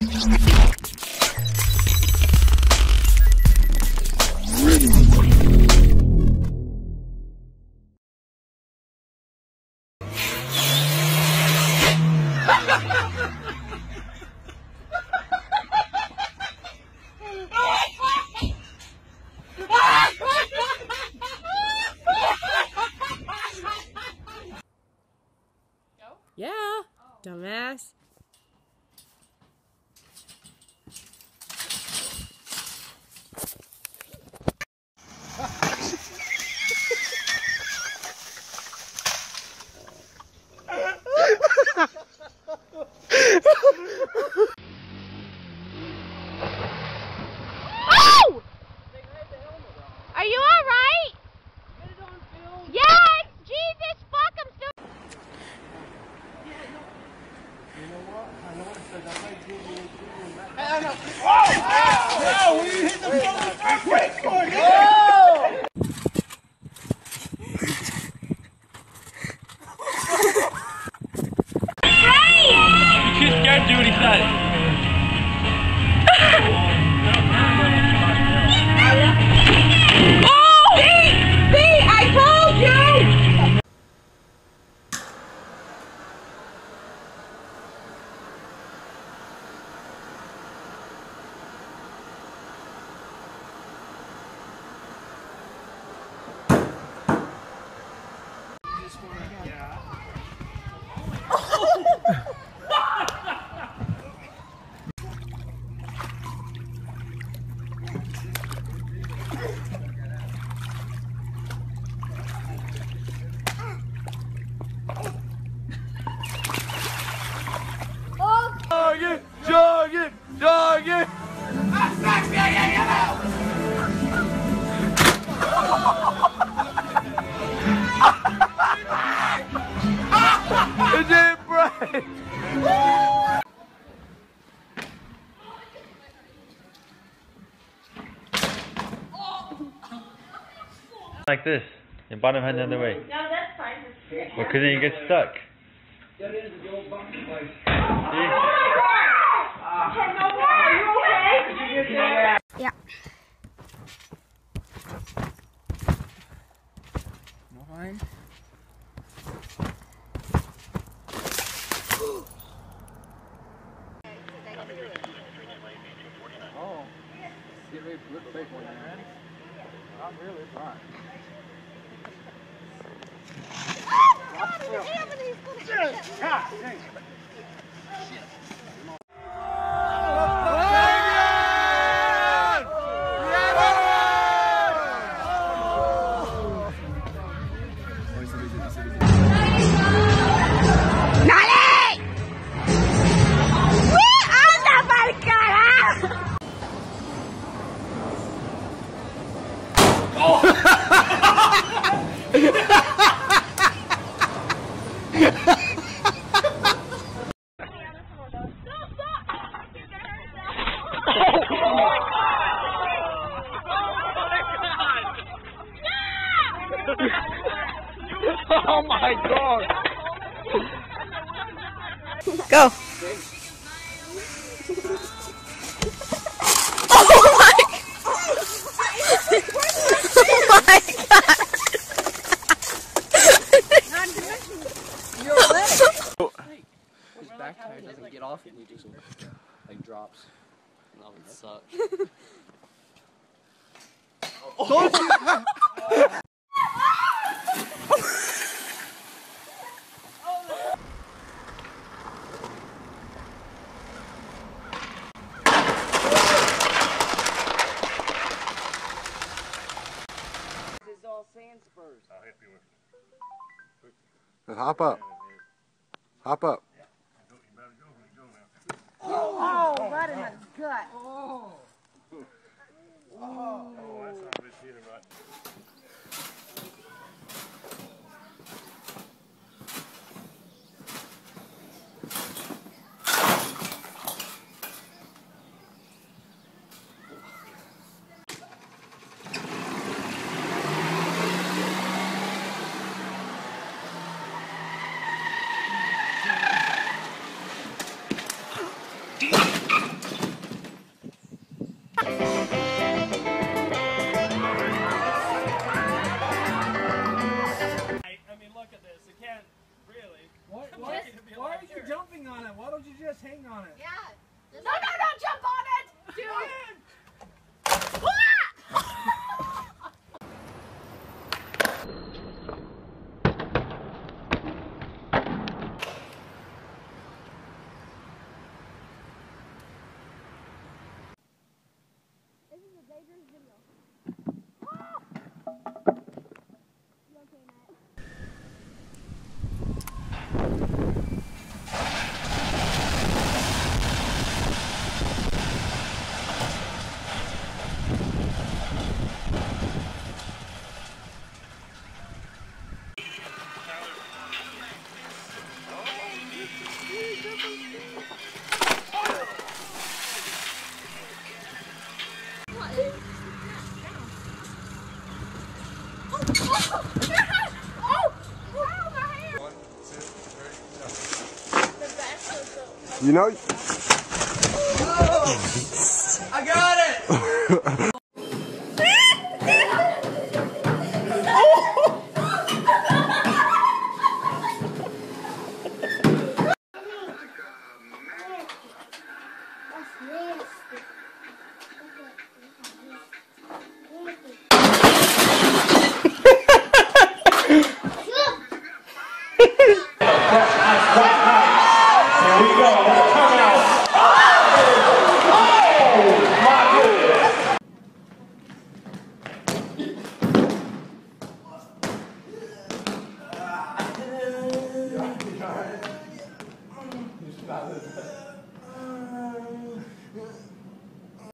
Yeah, dumbass. Didn't. Like this, your bottom hand the other way. No, that's fine. Well, because then you get stuck. Yeah. ¡Dale! Oh my god! Go. Oh my god. His back tire doesn't get off and he just like drops. That would suck. Then hop up. Hop up. Oh, right in the gut. Roger's video. Ah! You know, it!